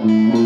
Mm-hmm.